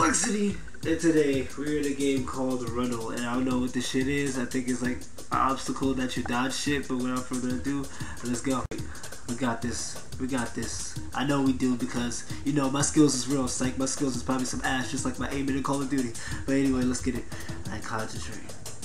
Complexity! And today, we're in a game called Runnel, and I don't know what this shit is. I think it's like an obstacle that you dodge shit, but without further ado, let's go. We got this. We got this. I know we do because, you know, my skills is real. It's like my skills is probably some ass, just like my aiming in Call of Duty. But anyway, let's get it. I concentrate.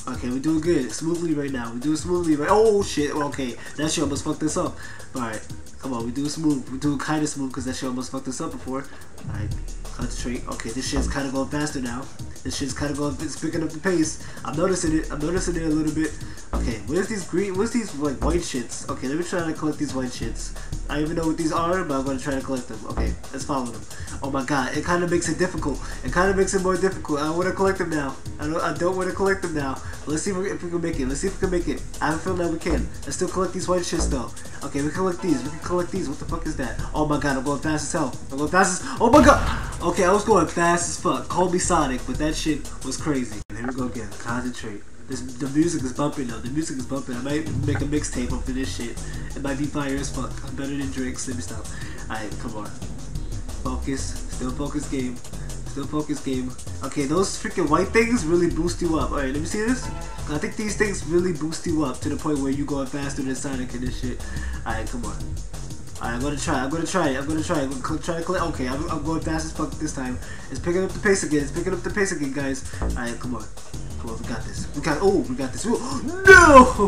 Okay, we're doing good. Smoothly right now. We're doing smoothly right Oh, shit. Okay, that shit almost fucked this up. Alright, come on. We do a smooth. We do a kind of smooth because that shit almost fucked us up before. Alright, concentrate. Okay, this shit's kind of going faster now. This shit's kind of going, it's picking up the pace. I'm noticing it. I'm noticing it a little bit. Okay, where's these green, where's these like white shits? Okay, let me try to collect these white shits. I don't even know what these are, but I'm gonna try to collect them. Okay, let's follow them. Oh my god, it kind of makes it difficult. It kind of makes it more difficult. I want to collect them now. I don't, I don't want to collect them now. Let's see if we, if we, can make it. Let's see if we can make it. I feeling that we can. Let's still collect these white shits though. Okay, we collect these. We can collect these. What the fuck is that? Oh my god, I'm going fast as hell. I'm going fast as. Oh my god. Okay, I was going fast as fuck. Call me Sonic, but that shit was crazy. And here we go again. Concentrate. This, the music is bumping though. The music is bumping. I might make a mixtape over this shit. It might be fire as fuck. I'm better than Drake. Let me stop. Alright, come on. Focus. Still focus game. Still focus game. Okay, those freaking white things really boost you up. Alright, let me see this. I think these things really boost you up to the point where you're going faster than Sonic and this shit. Alright, come on. Alright, I'm gonna try. I'm gonna try. I'm gonna try. I'm gonna try to collect. Okay, I'm, I'm going fast as fuck this time. It's picking up the pace again. It's picking up the pace again, guys. Alright, come on. Come on, we got this. We got. Oh, we got this. No!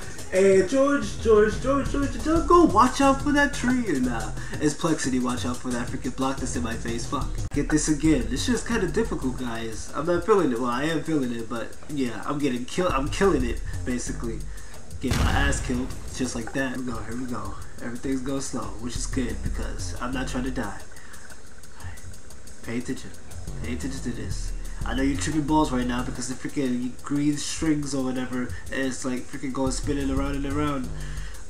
Hey, George, George, George, George, don't go. Watch out for that tree. And uh, it's Plexiety. Watch out for that freaking block that's in my face. Fuck. Get this again. This shit's kind of difficult, guys. I'm not feeling it. Well, I am feeling it, but yeah, I'm getting killed. I'm killing it, basically. Getting my ass killed, just like that. Here we go. Here we go. Everything's going slow, which is good because I'm not trying to die. Pay attention. Pay attention to this. I know you're tripping balls right now because the freaking green strings or whatever is like freaking going spinning around and around.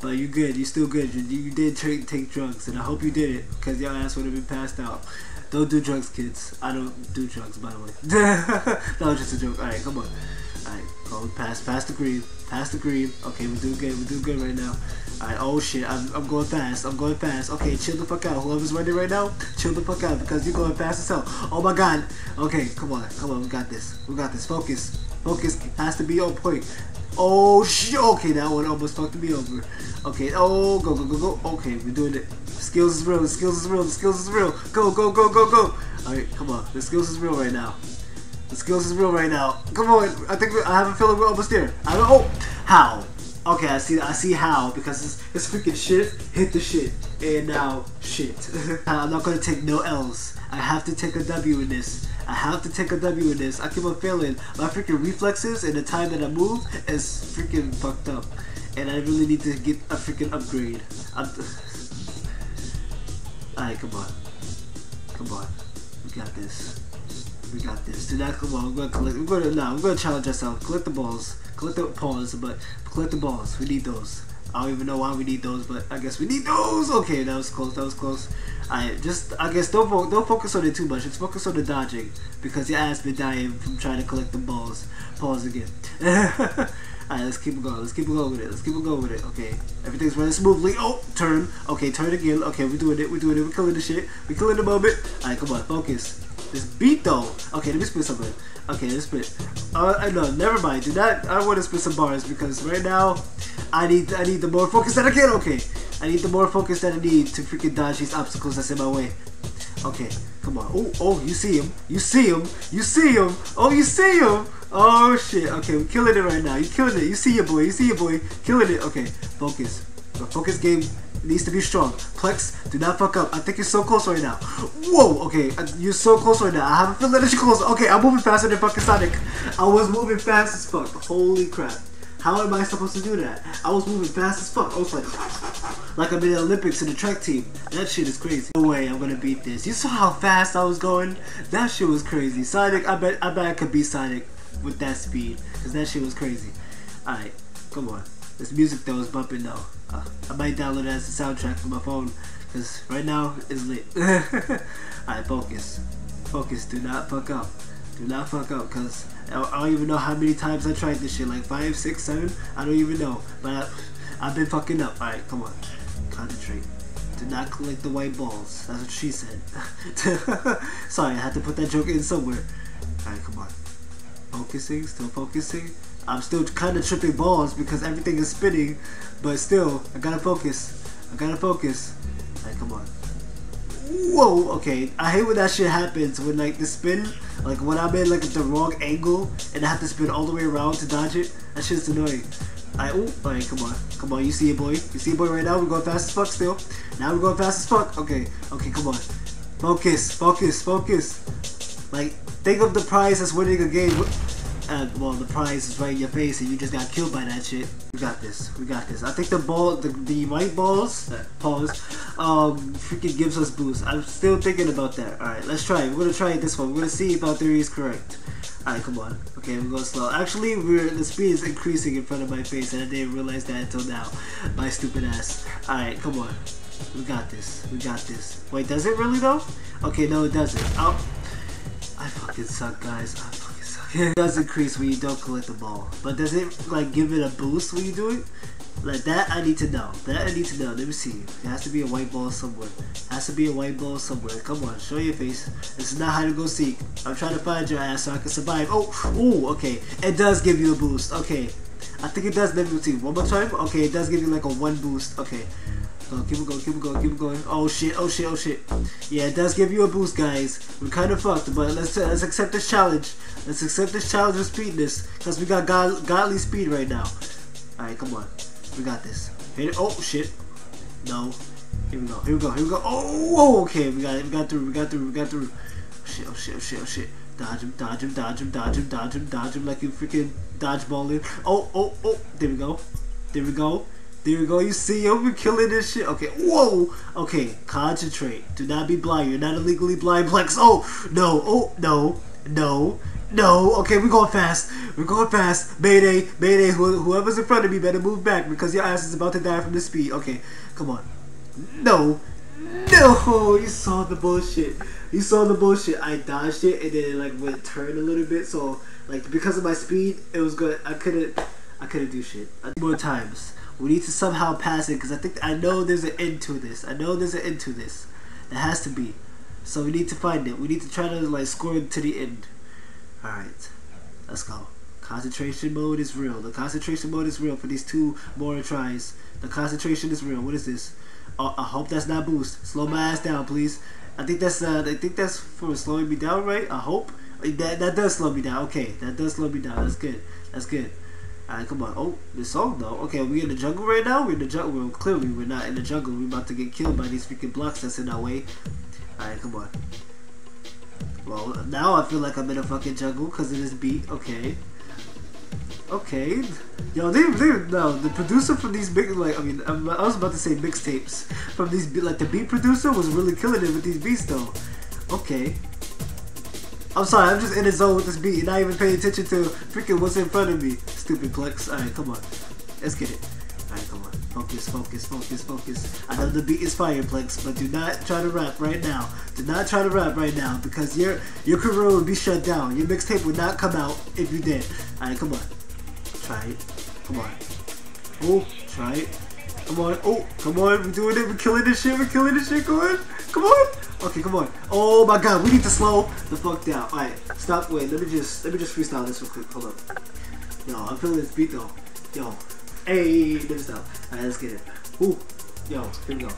But you're good. You're still good. You, you did take, take drugs, and I hope you did it because your ass would have been passed out. Don't do drugs, kids. I don't do drugs, by the way. that was just a joke. All right, come on. All right, go past, past the green, past the green. Okay, we do good. we do good right now. Alright, oh shit, I'm, I'm going fast, I'm going fast. Okay, chill the fuck out. Whoever's running right now, chill the fuck out because you're going fast as hell. Oh my god. Okay, come on, come on, we got this. We got this. Focus. Focus has to be on point. Oh shit, okay, that one almost fucked me over. Okay, oh, go, go, go, go. Okay, we're doing it. Skills is real, the skills is real, the skills is real. Go, go, go, go, go. Alright, come on, the skills is real right now. The skills is real right now. Come on, I think we, I have a feeling we're almost there. I don't, oh, how? Okay, I see. I see how because it's, it's freaking shit. Hit the shit, and now shit. I'm not gonna take no L's. I have to take a W in this. I have to take a W in this. I keep on failing. My freaking reflexes and the time that I move is freaking fucked up, and I really need to get a freaking upgrade. Alright, come on, come on. We got this. We got this. Do not come on. We're gonna collect. We're gonna no. We're gonna challenge ourselves. Collect the balls. Collect the pawns, but collect the balls. We need those. I don't even know why we need those, but I guess we need those. Okay, that was close. That was close. I just, I guess don't fo don't focus on it too much. Just focus on the dodging because your ass been dying from trying to collect the balls. Pause again. Alright, let's keep it going. Let's keep it going with it. Let's keep it going with it. Okay, everything's running smoothly. Oh, turn. Okay, turn again. Okay, we're doing it. We're doing it. We're killing the shit. We're killing the moment. Alright, come on, focus. This beat though. Okay, let me spit something. Okay, let's spit. Uh, I know. Never mind. Do not. I want to spit some bars because right now, I need. I need the more focus that I get. Okay, I need the more focus that I need to freaking dodge these obstacles that's in my way. Okay, come on. Oh, oh, you see him. You see him. You see him. Oh, you see him. Oh shit. Okay, we're killing it right now. You're killing it. You see your boy. You see your boy. Killing it. Okay, focus. Focus game needs to be strong. Plex, do not fuck up. I think you're so close right now. Whoa, okay, uh, you're so close right now. I have a feeling that you're close. Okay, I'm moving faster than fucking Sonic. I was moving fast as fuck. Holy crap. How am I supposed to do that? I was moving fast as fuck. I was like, like I'm in the Olympics in the track team. That shit is crazy. No way I'm gonna beat this. You saw how fast I was going? That shit was crazy. Sonic, I bet, I bet I could beat Sonic with that speed. Cause that shit was crazy. Alright, come on. This music though is bumping though. Uh, I might download it as a soundtrack for my phone because right now it's lit. Alright, focus. Focus. Do not fuck up. Do not fuck up because I, I don't even know how many times I tried this shit. Like five, six, seven. I don't even know. But I, I've been fucking up. Alright, come on. Concentrate. Do not collect the white balls. That's what she said. Sorry, I had to put that joke in somewhere. Alright, come on. Focusing, still focusing. I'm still kind of tripping balls because everything is spinning, but still, I gotta focus. I gotta focus. Alright, come on. Whoa, okay. I hate when that shit happens when like the spin, like when I'm in like at the wrong angle and I have to spin all the way around to dodge it. That shit's annoying. I oh, alright, come on, come on. You see it, boy. You see it, boy. Right now we're going fast as fuck. Still, now we're going fast as fuck. Okay, okay, come on. Focus, focus, focus. Like think of the prize as winning a game. And well, the prize is right in your face, and you just got killed by that shit. We got this. We got this. I think the ball, the, the white balls, uh, pause, um, freaking gives us boost. I'm still thinking about that. All right, let's try. It. We're gonna try it this one. We're gonna see if our theory is correct. Alright, come on. Okay, we're going slow. Actually, we're the speed is increasing in front of my face, and I didn't realize that until now. My stupid ass. Alright, come on. We got this. We got this. Wait, does it really though? Okay, no, it doesn't. Oh, I fucking suck, guys. I. it does increase when you don't collect the ball, but does it like give it a boost when you do it? Like that, I need to know. That I need to know. Let me see. It has to be a white ball somewhere. Has to be a white ball somewhere. Come on, show your face. This is not hide and go seek. I'm trying to find your ass so I can survive. Oh, oh, okay. It does give you a boost. Okay. I think it does. Let me see. One more time. Okay, it does give you like a one boost. Okay. Keep it going, keep it going, keep it going. Oh shit, oh shit, oh shit. Yeah, it does give you a boost, guys. We're kind of fucked, but let's uh, let's accept this challenge. Let's accept this challenge of speedness, because we got god godly speed right now. Alright, come on. We got this. Hit it. Oh shit. No. Here we go. Here we go. Here we go. Oh, okay. We got it. We got through. We got through. We got through. Oh, Shit. Oh shit. Oh shit. Oh shit. Dodge him. Dodge him. Dodge him. Dodge him. Dodge him. Dodge him like you freaking dodgeballing. Oh. Oh. Oh. There we go. There we go. There we go. You see, yo, we're killing this shit. Okay. Whoa. Okay. Concentrate. Do not be blind. You're not illegally blind, Plex. Oh no. Oh no. No. No, okay, we're going fast. We're going fast. Mayday, Mayday, whoever's in front of me better move back because your ass is about to die from the speed. Okay, come on. No. No, you saw the bullshit. You saw the bullshit. I dodged it and then it like went turn a little bit. So like because of my speed, it was good. I couldn't, I couldn't do shit. More times. We need to somehow pass it because I think I know there's an end to this. I know there's an end to this. There has to be. So we need to find it. We need to try to like score it to the end. Alright, let's go. Concentration mode is real. The concentration mode is real for these two more tries. The concentration is real. What is this? Uh, I hope that's not boost. Slow my ass down, please. I think that's uh, I think that's for slowing me down, right? I hope that that does slow me down. Okay, that does slow me down. That's good. That's good. Alright, come on. Oh, this song though. Okay, we in the jungle right now. We're in the jungle. Well, clearly we're not in the jungle. We're about to get killed by these freaking blocks that's in our way. Alright, come on. Well, now I feel like I'm in a fucking jungle because of this beat. Okay. Okay. Yo, they, they, no, the producer from these big, like, I mean, I was about to say mixtapes. From these, like, the beat producer was really killing it with these beats, though. Okay. I'm sorry, I'm just in the zone with this beat, and not even paying attention to freaking what's in front of me. Stupid Plex. Alright, come on. Let's get it. Alright, come on. Focus, focus, focus, focus. I know the beat is fire, Fireplex, but do not try to rap right now. Do not try to rap right now because your your career would be shut down. Your mixtape would not come out if you did. Alright, come on. Try it. Come on. Oh, try it. Come on. Oh, come on. We're doing it. We're killing this shit. We're killing this shit. Come on. Come on. Okay, come on. Oh my god, we need to slow the fuck down. Alright, stop. Wait, let me just let me just freestyle this real quick. Hold up. Yo, I'm feeling this beat though. Yo, Hey, let stop. Alright, let's get it. Ooh, yo, here we go.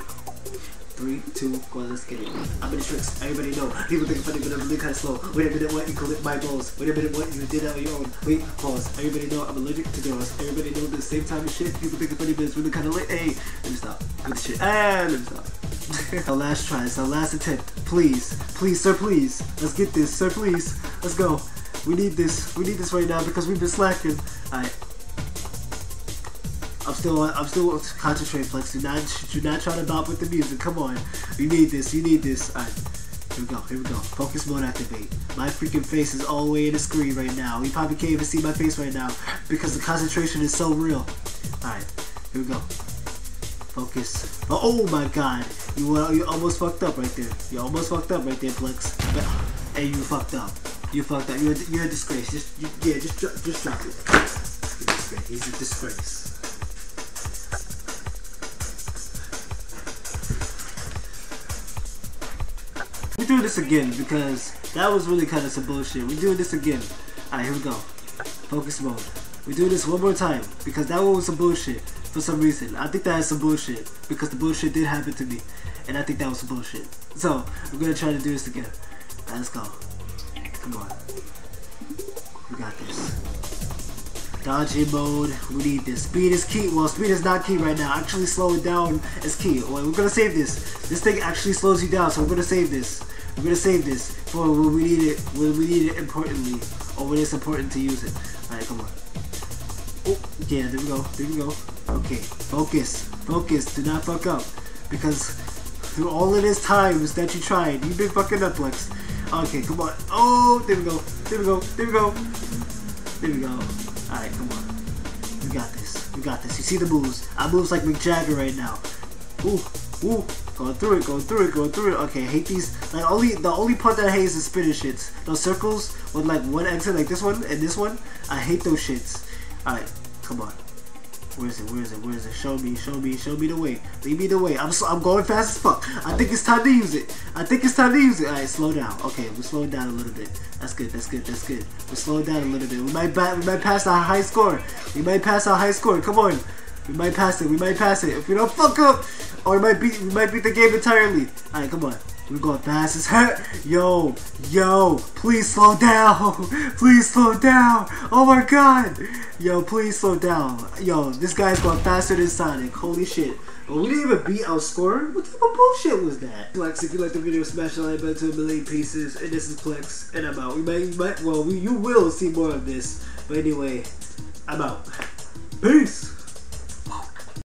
Three, two, one, let's get it. I'm in tricks. Everybody know. People think funny, but I'm really kind of slow. Wait a minute, what? You collect my balls. Wait a minute, what? You did that on your own. Wait, pause. Everybody know I'm allergic to girls. Everybody know the same time as shit. People think it's funny, but it's really kind of late. Hey, let me stop. Good shit. Ah, let me stop. our last try. It's our last attempt. Please, please, sir, please. Let's get this, sir, please. Let's go. We need this. We need this right now because we've been slacking. Alright. I'm still I'm still concentrating, Flex. Do not do not try to bop with the music. Come on. You need this. You need this. Alright. Here we go. Here we go. Focus mode activate. My freaking face is all the way in the screen right now. You probably can't even see my face right now because the concentration is so real. Alright. Here we go. Focus. Oh, oh my god. You you almost fucked up right there. You almost fucked up right there, Flex. But, hey, you fucked up. You fucked up. You're, you're a disgrace. Just you, yeah, just just drop it. He's a disgrace. Do this again because that was really kind of some bullshit. We do this again. Alright, here we go. Focus mode. We do this one more time because that one was some bullshit for some reason. I think that is some bullshit because the bullshit did happen to me. And I think that was some bullshit. So, we're gonna try to do this again. Right, let's go. Come on. We got this. Dodging mode, we need this. Speed is key. Well, speed is not key right now. Actually, slow it down is key. Well, we're gonna save this. This thing actually slows you down, so we're gonna save this. We're gonna save this for when we need it, when we need it importantly, or when it's important to use it. Alright, come on. Oh, yeah, there we go. There we go. Okay, focus. Focus. Do not fuck up. Because through all of this times that you tried, you've been fucking up, Lex. Okay, come on. Oh, there we go. There we go. There we go. There we go. Alright, come on. We got this. We got this. You see the moves. I moves like Mick Jagger right now. Ooh, ooh. Going through it, going through it, going through it. Okay, I hate these. Like, only the only part that I hate is the spinning shits. Those circles with like one exit, like this one and this one. I hate those shits. Alright, come on. Where is it? Where is it? Where is it? Show me, show me, show me the way. Lead me the way. I'm so, I'm going fast as fuck. I think it's time to use it. I think it's time to use it. Alright, slow down. Okay, we're slowing down a little bit. That's good, that's good, that's good. We're slowing down a little bit. We might we might pass our high score. We might pass our high score. Come on. We might pass it. We might pass it. If we don't fuck up, or we might beat we might beat the game entirely. Alright, come on. We're going fast as heck. Yo, yo, please slow down. please slow down. Oh my god. Yo, please slow down. Yo, this guy's going faster than Sonic. Holy shit. But we didn't even beat our score? What type of bullshit was that? Plex, if you like the video, smash the like button to a million pieces. And this is Plex, and I'm out. We might, we might well, we, you will see more of this. But anyway, I'm out. Peace.